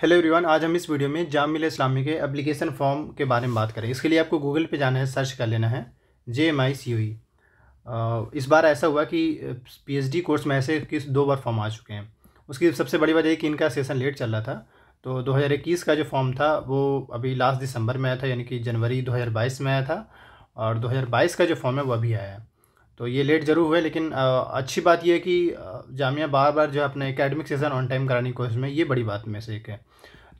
Hello everyone आज हम इस वीडियो में जाम मिल इस्लामी के एप्लीकेशन फॉर्म के बारे में बात करें। इसके लिए आपको गूगल पे जाना है सर्च कर लेना है जे एम आई सी ई इस बार ऐसा हुआ कि पीएचडी कोर्स में ऐसे किस दो बार फॉर्म आ चुके हैं। उसकी सबसे बड़ी वजह कि इनका सेशन लेट चल रहा था। तो 2021 का जो फॉर्म था, वो अभी लास्ट दिसंबर में आया था, यानी कि जनवरी 2022 में आया था, और 2022 का जो फॉर्म है, वो अभी आया है। तो ये लेट ज़रूर हुए, लेकिन अच्छी बात यह है कि जामिया बार बार जो है अपने एकेडमिक सेशन ऑन टाइम कराने की कोशिश में, ये बड़ी बात में से एक है।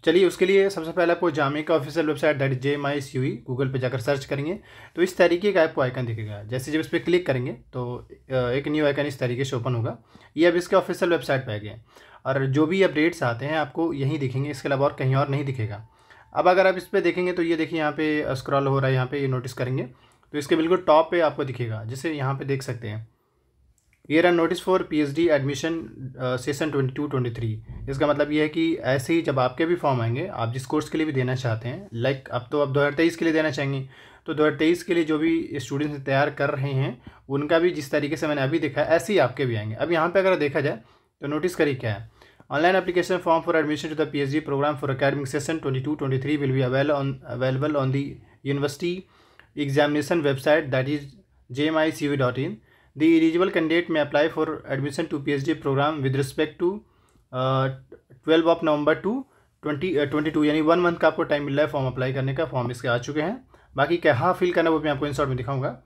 चलिए, उसके लिए सबसे पहले आपको जामिया का official website that J M I C U Google पर जाकर सर्च करेंगे। तो इस तरीके का आपको आइकन दिखेगा। जैसे जब इस पर क्लिक करेंगे तो एक न्यू आइकन इस तरीके से ओपन होगा। ये अब इसके ऑफिशियल वेबसाइट पर आ गए और जो भी अपडेट्स आते हैं, आपको यहीं दिखेंगे, इसके अलावा और कहीं और नहीं दिखेगा। अब अगर आप इस पर देखेंगे तो ये देखिए, यहाँ पे स्क्रॉल हो रहा है, यहाँ पे ये नोटिस करेंगे। तो इसके बिल्कुल टॉप पे आपको दिखेगा, जिसे यहाँ पे देख सकते हैं। ये run notice for PhD admission session twenty two twenty three इसका मतलब ये है कि ऐसे ही जब आपके भी फॉर्म आएँगे, आप जिस कोर्स के लिए भी देना चाहते हैं लाइक अब तो अब दो हज़ार तेईस के लिए देना चाहेंगे तो दो हज़ार तेईस के लिए जो भी स्टूडेंट्स तैयार कर रहे हैं, उनका भी जिस तरीके से मैंने अभी देखा ऐसे ही आपके भी आएँगे। अब यहाँ पर अगर देखा जाए तो नोटिस करिए क्या है? Online application form for admission to the P H D program for academic session twenty two twenty three will be avail examination website that is jmicuv.in. The eligible candidate may apply for admission to PhD program with respect to uh, 12 of November two twenty twenty two यानी one month का आपको time मिल रहा है form apply करने का form इसके आ चुके हैं। बाकी क्या फिल करना वो मैं आपको इन शॉर्ट में दिखाऊँगा।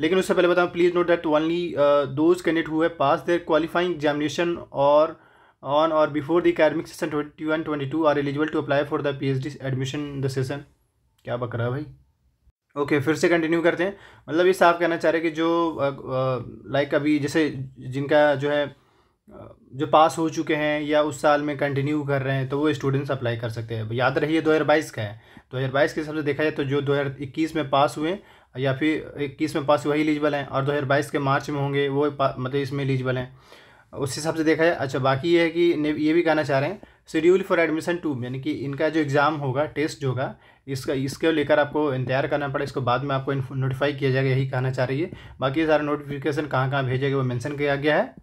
लेकिन उससे पहले बताऊँ please note that only those candidate who pass their qualifying examination or on or before the academic session twenty one twenty two are eligible to apply for the P H D admission the session क्या बक रहा है भाई? Okay okay, फिर से continue करते हैं। मतलब ये साफ़ कहना चाह रहे हैं कि जो लाइक अभी जैसे जिनका जो है जो पास हो चुके हैं या उस साल में कंटिन्यू कर रहे हैं तो वो स्टूडेंट्स अप्लाई कर सकते हैं। याद रहिए 2022 का है। 2022 के हिसाब से देखा जाए तो जो 2021 में पास हुए या फिर इक्कीस में पास वही एलिजिबल हैं और 2022 के मार्च में होंगे वो मतलब इसमें एलिजिबल हैं। उस हिसाब से देखा जाए। अच्छा बाकी ये है कि ये भी कहना चाह रहे हैं शेड्यूल फॉर एडमिशन टू, यानी कि इनका जो एग्ज़ाम होगा, टेस्ट जो होगा, इसका, इसके लेकर आपको इंतज़ार करना पड़ा इसको बाद में आपको नोटिफाई किया जाएगा, यही कहना चाह रही है। बाकी सारा नोटिफिकेशन कहाँ कहाँ भेजेगा, वो मेंशन किया गया है।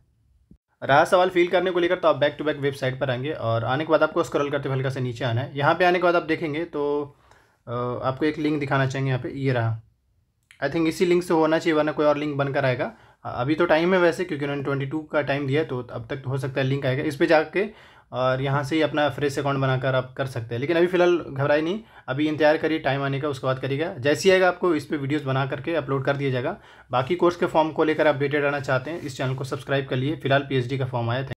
रहा सवाल फिल करने को लेकर तो आप बैक टू बैक वेबसाइट पर आएँगे और आने के बाद आपको स्क्रॉल करते हुए हल्का से नीचे आना है। यहाँ पे आने के बाद आप देखेंगे तो आपको एक लिंक दिखाना चाहेंगे यहाँ पे, ये रहा। आई थिंक इसी लिंक से होना चाहिए, वरना कोई और लिंक बनकर आएगा। अभी तो टाइम है वैसे, क्योंकि उन्होंने ट्वेंटी टू का टाइम दिया तो अब तक हो सकता है लिंक आएगा। इस पर जाके और यहाँ से ही अपना फ्रेश अकाउंट बनाकर आप कर सकते हैं। लेकिन अभी फ़िलहाल घबराई नहीं। अभी इंतज़ार करिए टाइम आने का, उसके बाद करिएगा। जैसे आएगा आपको इस पर वीडियोस बना करके अपलोड कर दिया जाएगा। बाकी कोर्स के फॉर्म को लेकर अपडेटेड रहना चाहते हैं, इस चैनल को सब्सक्राइब कर लिए। फ़िलहाल पीएचडी का फॉर्म आया था